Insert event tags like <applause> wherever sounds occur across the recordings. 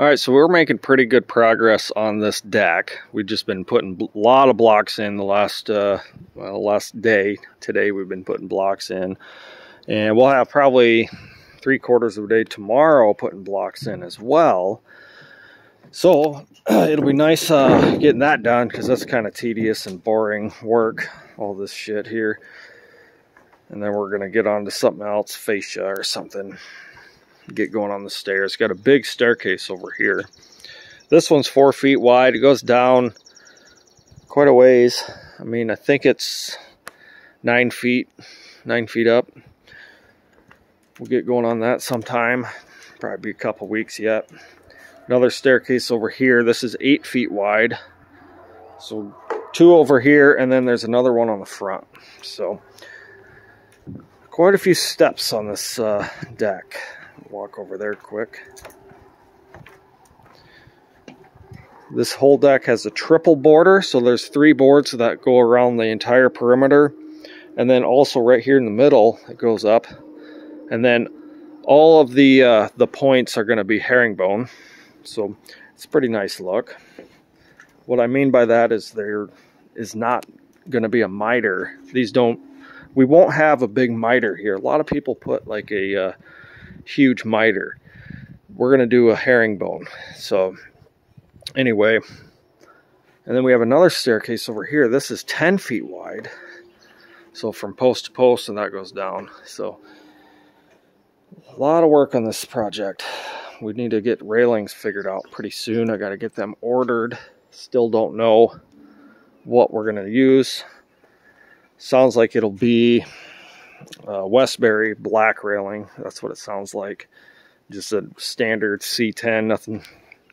All right, so we're making pretty good progress on this deck. We've just been putting a lot of blocks in the last, uh, well, last day. Today we've been putting blocks in. And we'll have probably three quarters of a day tomorrow putting blocks in as well. So <clears throat> it'll be nice uh, getting that done because that's kind of tedious and boring work, all this shit here. And then we're going to get on to something else, fascia or something get going on the stairs. Got a big staircase over here. This one's four feet wide. It goes down quite a ways. I mean, I think it's nine feet, nine feet up. We'll get going on that sometime. Probably be a couple weeks yet. Another staircase over here. This is eight feet wide. So two over here, and then there's another one on the front. So quite a few steps on this uh, deck walk over there quick. This whole deck has a triple border, so there's three boards that go around the entire perimeter. And then also right here in the middle, it goes up. And then all of the uh, the points are going to be herringbone. So it's pretty nice look. What I mean by that is there is not going to be a miter. These don't, we won't have a big miter here. A lot of people put like a uh, huge miter. We're going to do a herringbone. So anyway, and then we have another staircase over here. This is 10 feet wide. So from post to post and that goes down. So a lot of work on this project. We need to get railings figured out pretty soon. I got to get them ordered. Still don't know what we're going to use. Sounds like it'll be uh, Westbury black railing. That's what it sounds like. Just a standard C10, nothing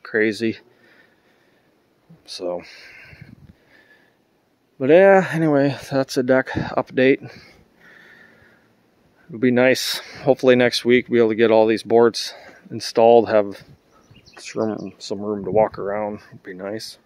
crazy. So, but yeah, anyway, that's a deck update. It'll be nice. Hopefully next week be able to get all these boards installed, have some room, some room to walk around. It'd be nice.